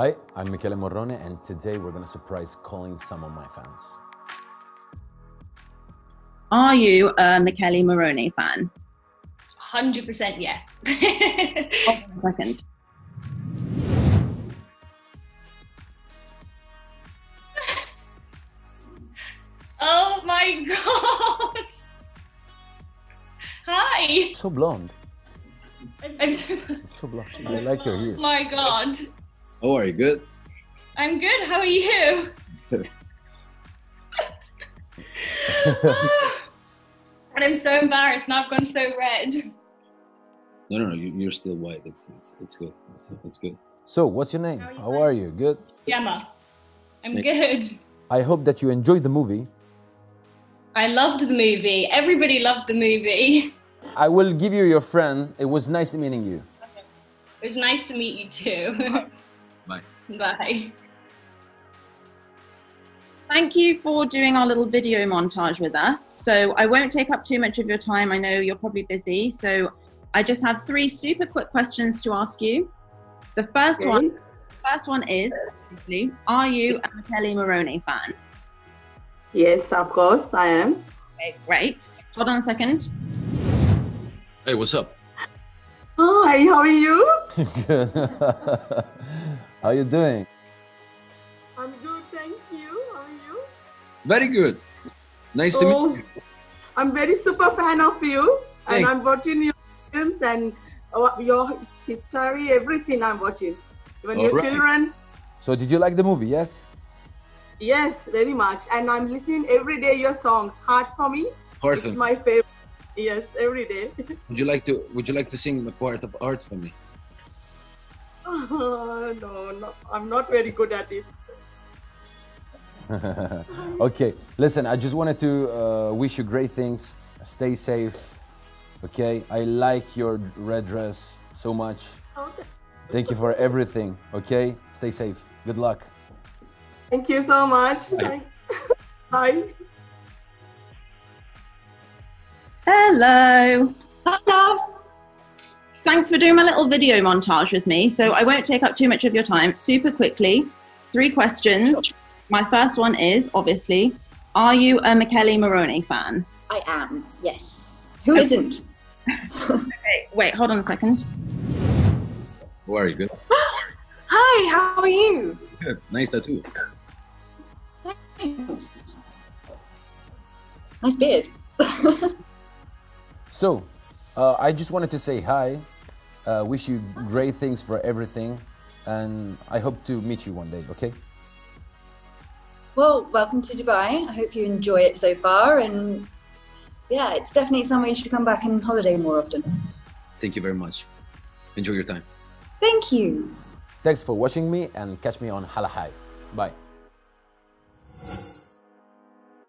Hi, I'm Michele Morrone, and today we're going to surprise calling some of my fans. Are you a Michele Morrone fan? 100% yes. Hold on a second. oh my god. Hi. So blonde. I'm so, So blonde. I like your oh my god. Oh, are you good? I'm good. How are you? Ah, and I'm so embarrassed. Now I've gone so red. No, no, no. You, you're still white. It's it's, it's good. It's, it's good. So, what's your name? How are you How are you? Good? Gemma. I'm Thank- good. I hope that you enjoyed the movie. I loved the movie. Everybody loved the movie. I will give you your friend. It was nice meeting you. It was nice to meet you too. Bye. Bye. Thank you for doing our little video montage with us. So I won't take up too much of your time. I know you're probably busy. So I just have three super quick questions to ask you. The first Okay. one, first one is, are you a Michele Morrone fan? Yes, of course, I am. Okay, great. Hold on a second. Hey, what's up? Hi, how are you? Good. How you doing? I'm good, thank you. How are you? Very good. Nice to meet Oh, you. I'm very super fan of you, and I'm watching your films and uh, your history, everything I'm watching. Even All your right. children. So, did you like the movie? Yes? Yes, very much. And I'm listening every day your songs. Hard for Me. It's Arthur, my favorite. Yes, every day. would you like to would you like to sing a part of Hard for Me? no, no, I'm not very good at it. okay, listen, I just wanted to uh, wish you great things. Stay safe. Okay, I like your red dress so much. Okay. Thank you for everything. Okay, stay safe. Good luck. Thank you so much. Thanks. Bye. Hello. Hello. Thanks for doing my little video montage with me. So I won't take up too much of your time. Super quickly, three questions. My first one is obviously, are you a Michele Morrone fan? I am, yes. Who isn't? Okay, wait, hold on a second. Oh, are you good? Hi, how are you? Good. Nice tattoo. Thanks. Nice beard. So, uh, I just wanted to say hi. Uh, wish you great things for everything, and I hope to meet you one day. Okay? well, welcome to Dubai. I hope you enjoy it so far. And yeah, it's definitely somewhere you should come back and holiday more often. Thank you very much. Enjoy your time. Thank you. Thanks for watching me, and catch me on Hala High. Bye.